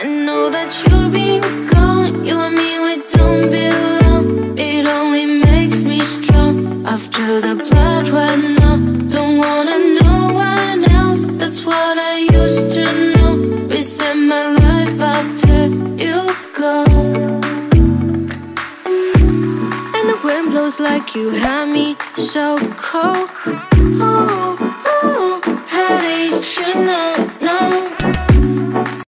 I know that you've been gone. You and me, we don't belong. It only makes me strong. After the blood Right now, Don't wanna know one else. That's what I used to know. Reset my life after you go And the wind blows like you had me so cold. Oh, oh, how did you know